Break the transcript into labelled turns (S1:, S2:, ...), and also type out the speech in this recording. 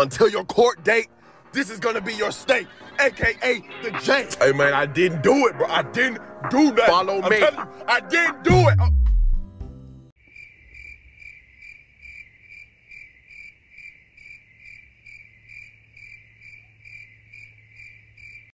S1: until your court date, this is gonna be your state, aka the J.
S2: Hey man, I didn't do it, bro. I didn't do that.
S1: Follow
S2: I'm
S1: me.
S2: you, I didn't do it.